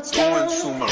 我出门。